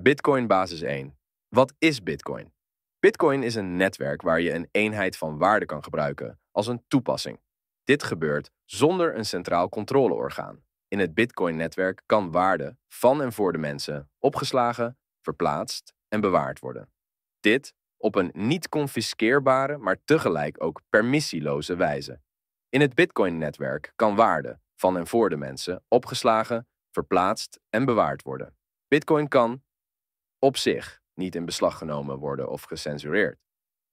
Bitcoin basis 1. Wat is Bitcoin? Bitcoin is een netwerk waar je een eenheid van waarde kan gebruiken als een toepassing. Dit gebeurt zonder een centraal controleorgaan. In het Bitcoin-netwerk kan waarde van en voor de mensen opgeslagen, verplaatst en bewaard worden. Dit op een niet confiskeerbare, maar tegelijk ook permissieloze wijze. In het Bitcoin-netwerk kan waarde van en voor de mensen opgeslagen, verplaatst en bewaard worden. Bitcoin kan op zich niet in beslag genomen worden of gecensureerd.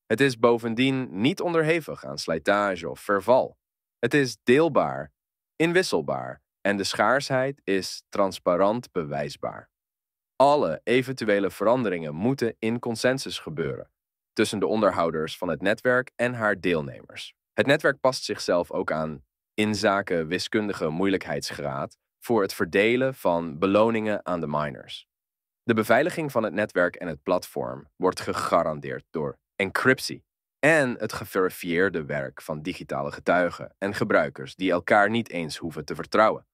Het is bovendien niet onderhevig aan slijtage of verval. Het is deelbaar, inwisselbaar en de schaarsheid is transparant bewijsbaar. Alle eventuele veranderingen moeten in consensus gebeuren tussen de onderhouders van het netwerk en haar deelnemers. Het netwerk past zichzelf ook aan in zaken wiskundige moeilijkheidsgraad voor het verdelen van beloningen aan de miners. De beveiliging van het netwerk en het platform wordt gegarandeerd door encryptie en het geverifieerde werk van digitale getuigen en gebruikers die elkaar niet eens hoeven te vertrouwen.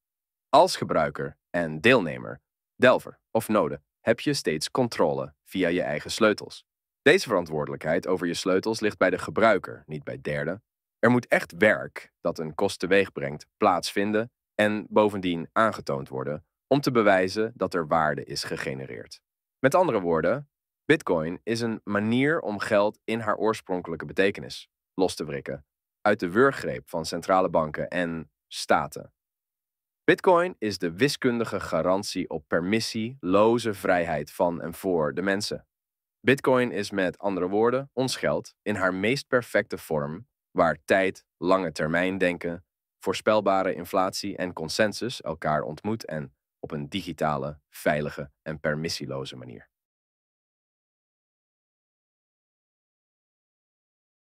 Als gebruiker en deelnemer, delver of node heb je steeds controle via je eigen sleutels. Deze verantwoordelijkheid over je sleutels ligt bij de gebruiker, niet bij derden. Er moet echt werk dat een kost teweeg brengt plaatsvinden en bovendien aangetoond worden om te bewijzen dat er waarde is gegenereerd. Met andere woorden, Bitcoin is een manier om geld in haar oorspronkelijke betekenis los te wrikken uit de wurggreep van centrale banken en staten. Bitcoin is de wiskundige garantie op permissieloze vrijheid van en voor de mensen. Bitcoin is met andere woorden ons geld in haar meest perfecte vorm, waar tijd, lange termijn denken, voorspelbare inflatie en consensus elkaar ontmoet en op een digitale, veilige en permissieloze manier.